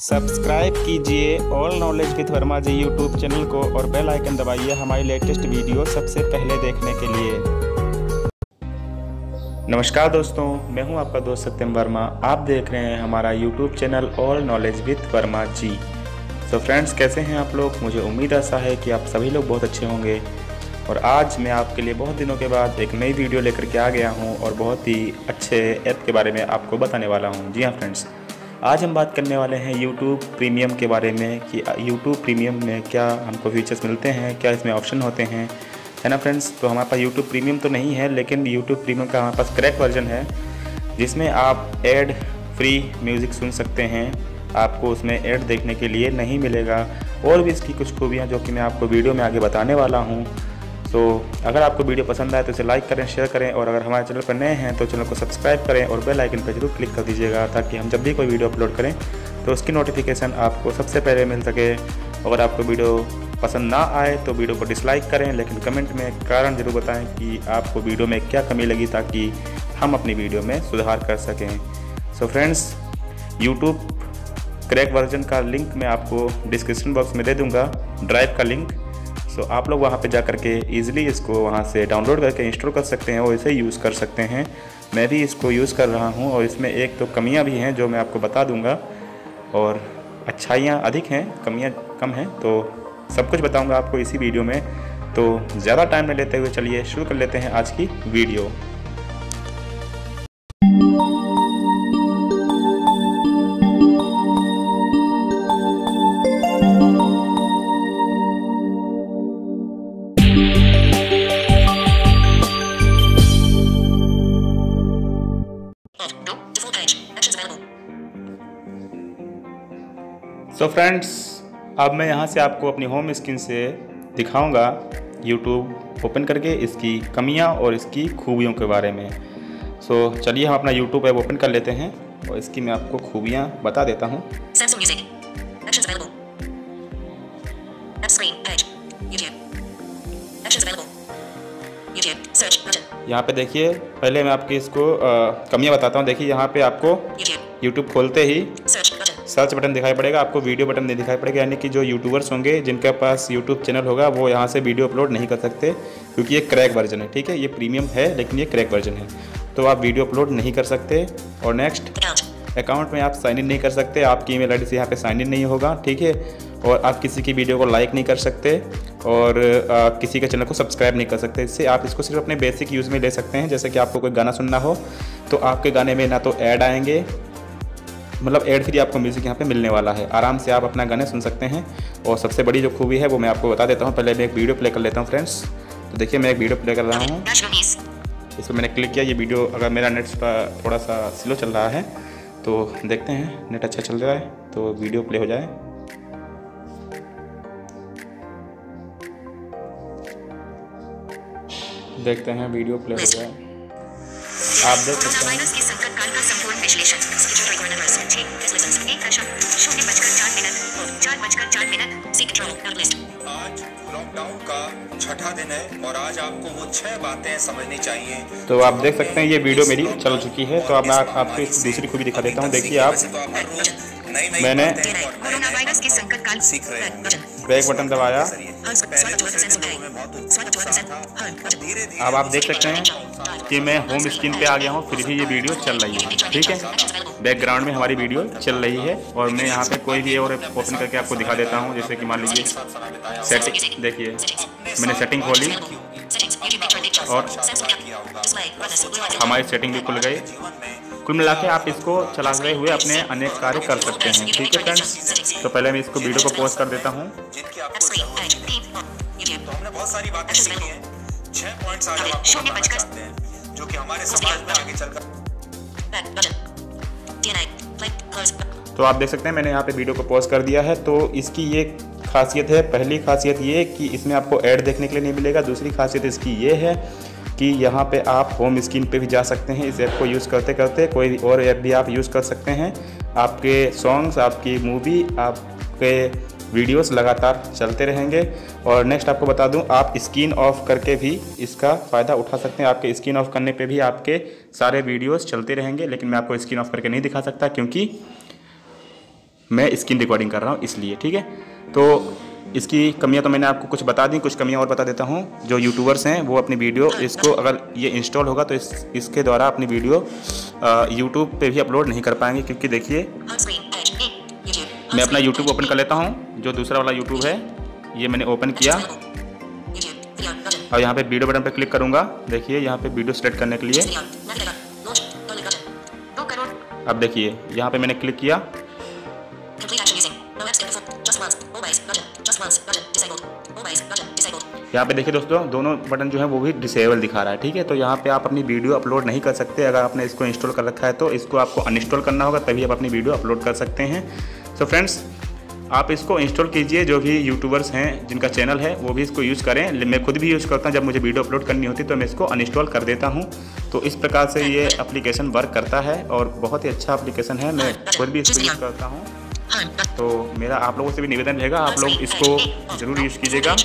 Subscribe कीजिए all knowledge with Verma ji YouTube channel को और बेल आइकन दबाइए हमारी लेटेस्ट वीडियो सबसे पहले देखने के लिए। नमस्कार दोस्तों, मैं हूँ आपका दोस्त सत्यम वर्मा। आप देख रहे हैं हमारा YouTube channel all knowledge with Verma ji so friends कैसे हैं आप लोग? मुझे उम्मीद ऐसा है कि आप सभी लोग बहुत अच्छे होंगे। और आज मैं आपके लिए बहुत दिनों के बाद एक नई वीडियो लेकर के आ गया हूँ और बहुत ही अच्छे ऐप के बारे में आपको बताने वाला हूँ। जी हाँ फ्रेंड्स आज हम बात करने वाले हैं यूट्यूब प्रीमियम के बारे में कि यूट्यूब प्रीमियम में क्या हमको फीचर्स मिलते हैं, क्या इसमें ऑप्शन होते हैं। है ना फ्रेंड्स तो हमारे पास यूट्यूब प्रीमियम तो नहीं है, लेकिन यूट्यूब प्रीमियम का हमारे पास क्रैक वर्जन है, जिसमें आप एड फ्री म्यूज़िक सुन सकते हैं। आपको उसमें ऐड देखने के लिए नहीं मिलेगा। और भी इसकी कुछ खूबियाँ जो कि मैं आपको वीडियो में आगे बताने वाला हूँ। तो अगर आपको वीडियो पसंद आए तो इसे लाइक करें शेयर करें और अगर हमारे चैनल पर नए हैं तो चैनल को सब्सक्राइब करें और बेल आइकन पर ज़रूर क्लिक कर दीजिएगा ताकि हम जब भी कोई वीडियो अपलोड करें तो उसकी नोटिफिकेशन आपको सबसे पहले मिल सके। अगर आपको वीडियो पसंद ना आए तो वीडियो को डिसलाइक करें, लेकिन कमेंट में कारण ज़रूर बताएँ कि आपको वीडियो में क्या कमी लगी ताकि हम अपनी वीडियो में सुधार कर सकें। So friends YouTube crack version का लिंक मैं आपको डिस्क्रिप्शन बॉक्स में दे दूँगा। ड्राइव का लिंक सो तो आप लोग वहाँ पे जा कर के ईज़िली इसको वहाँ से डाउनलोड करके इंस्टॉल कर सकते हैं और इसे यूज़ कर सकते हैं। मैं भी इसको यूज़ कर रहा हूँ और इसमें एक तो कमियाँ भी हैं जो मैं आपको बता दूँगा और अच्छाइयाँ अधिक हैं, कमियाँ कम हैं तो सब कुछ बताऊँगा आपको इसी वीडियो में। तो ज़्यादा टाइम में लेते हुए चलिए शुरू कर लेते हैं आज की वीडियो सो so फ्रेंड्स अब मैं यहाँ से आपको अपनी होम स्क्रीन से दिखाऊँगा यूट्यूब ओपन करके इसकी कमियाँ और इसकी खूबियों के बारे में। सो so, चलिए हम अपना यूट्यूब ऐप ओपन कर लेते हैं और इसकी मैं आपको खूबियाँ बता देता हूँ। यहाँ पे देखिए पहले मैं आपकी इसको कमियाँ बताता हूँ। देखिए यहाँ पे आपको यूट्यूब खोलते ही सर्च बटन दिखाई पड़ेगा आपको वीडियो बटन नहीं दिखाई पड़ेगा यानी कि जो यूट्यूबर्स होंगे जिनके पास यूट्यूब चैनल होगा वो यहाँ से वीडियो अपलोड नहीं कर सकते क्योंकि ये क्रैक वर्जन है ठीक है? ये प्रीमियम है लेकिन ये क्रैक वर्जन है। तो आप वीडियो अपलोड नहीं कर सकते और नेक्स्ट अकाउंट में आप साइन इन नहीं कर सकते आपकी ईमेल आईडी से यहाँ पे साइन इन नहीं होगा ठीक है? और आप किसी की वीडियो को लाइक नहीं कर सकते और आ, किसी के चैनल को सब्सक्राइब नहीं कर सकते। इससे आप इसको सिर्फ़ अपने बेसिक यूज़ में ले सकते हैं जैसे कि आपको कोई गाना सुनना हो तो आपके गाने में ना तो ऐड आएँगे मतलब एड फ्री आपको म्यूज़िक यहाँ पे मिलने वाला है। आराम से आप अपना गाने सुन सकते हैं। और सबसे बड़ी जो खूबी है, वो मैं आपको बता देता हूँ। पहले मैं एक वीडियो प्ले कर लेता हूँ फ्रेंड्स तो देखिए, मैं एक वीडियो प्ले कर रहा हूँ। इस पर मैंने क्लिक किया। ये वीडियो अगर मेरा नेट थोड़ा सा स्लो चल रहा है तो देखते हैं। नेट अच्छा चल रहा है तो वीडियो प्ले हो जाए। देखते हैं वीडियो प्ले हो जाए। आप देख सकते हैं। छठा दिन है और आज आपको वो छह बातें समझनी चाहिए तो आप देख सकते हैं, ये वीडियो मेरी चल चुकी है। तो अब मैं आपको दूसरी खूबी दिखा देता हूँ। देखिए आप। मैंने बैक बटन दबाया। अब आप देख सकते हैं कि मैं होम स्क्रीन पे आ गया हूँ फिर भी ये वीडियो चल रही है। ठीक है? बैकग्राउंड में हमारी वीडियो चल रही है और मैं यहाँ पे कोई भी और ओपन करके आपको दिखा देता हूँ। जैसे कि मान लीजिए सेटिंग देखिए मैंने सेटिंग खोली। और हमारी सेटिंग भी खुल गई। कुल मिला के आप इसको चलाते हुए अपने अनेक कार्य कर सकते हैं। ठीक है फ्रेंड्स तो पहले मैं इसको वीडियो को पोस्ट कर देता हूँ। जो कि हमारे समाज में आगे चलकर तो आप देख सकते हैं, मैंने यहाँ पे वीडियो को पॉज कर दिया है। तो इसकी ये खासियत है, पहली खासियत ये कि इसमें आपको ऐड देखने के लिए नहीं मिलेगा। दूसरी खासियत इसकी ये है कि यहाँ पे आप होम स्क्रीन पे भी जा सकते हैं। इस ऐप को यूज़ करते करते कोई और ऐप भी आप यूज़ कर सकते हैं। आपके सॉन्ग्स आपकी मूवी आपके वीडियोस लगातार चलते रहेंगे। और नेक्स्ट आपको बता दूँ, आप स्क्रीन ऑफ़ करके भी इसका फ़ायदा उठा सकते हैं। आपके स्क्रीन ऑफ़ करने पे भी आपके सारे वीडियोस चलते रहेंगे, लेकिन मैं आपको स्क्रीन ऑफ़ करके नहीं दिखा सकता क्योंकि मैं स्क्रीन रिकॉर्डिंग कर रहा हूँ इसलिए, ठीक है? तो इसकी कमियाँ तो मैंने आपको कुछ बता दी, कुछ कमियाँ और बता देता हूँ। जो यूट्यूबर्स हैं, वो अपनी वीडियो, इसको अगर ये इंस्टॉल होगा तो इस, इसके द्वारा अपनी वीडियो यूट्यूब पे भी अपलोड नहीं कर पाएँगे। क्योंकि देखिए, मैं अपना यूट्यूब ओपन कर लेता हूँ, जो दूसरा वाला यूट्यूब है, ये मैंने ओपन किया। और यहाँ पे वीडियो बटन पर क्लिक करूँगा। देखिए, यहाँ पे वीडियो सेलेक्ट करने के लिए। अब देखिए, यहाँ पे मैंने क्लिक किया। यहाँ पे देखिए दोस्तों दोनों बटन जो है वो भी डिसेबल दिखा रहा है ठीक है? तो यहाँ पे आप अपनी वीडियो अपलोड नहीं कर सकते। अगर आपने इसको इंस्टॉल कर रखा है तो इसको आपको अनइंस्टॉल करना होगा तभी आप अपनी वीडियो अपलोड कर सकते हैं। तो फ्रेंड्स आप इसको इंस्टॉल कीजिए जो भी यूट्यूबर्स हैं जिनका चैनल है वो भी इसको यूज़ करें। मैं खुद भी यूज़ करता हूँ जब मुझे वीडियो अपलोड करनी होती तो मैं इसको अनइंस्टॉल कर देता हूँ। तो इस प्रकार से ये एप्लीकेशन वर्क करता है और बहुत ही अच्छा एप्लीकेशन है। मैं खुद भी इसको यूज़ करता हूँ। तो मेरा आप लोगों से भी निवेदन रहेगा, आप लोग इसको ज़रूर यूज़ कीजिएगा।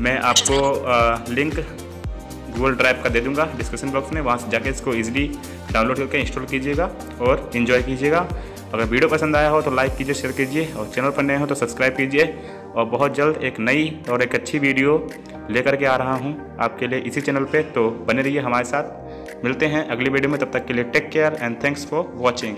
मैं आपको लिंक गूगल ड्राइव का दे दूँगा डिस्क्रिप्शन बॉक्स में, वहाँ से जाके इसको इजीली डाउनलोड करके इंस्टॉल कीजिएगा और इन्जॉय कीजिएगा। अगर वीडियो पसंद आया हो तो लाइक कीजिए शेयर कीजिए और चैनल पर नए हो तो सब्सक्राइब कीजिए। और बहुत जल्द एक नई और एक अच्छी वीडियो लेकर के आ रहा हूँ आपके लिए इसी चैनल पर तो बने रहिए हमारे साथ। मिलते हैं अगली वीडियो में, तब तक के लिए take care and thanks for watching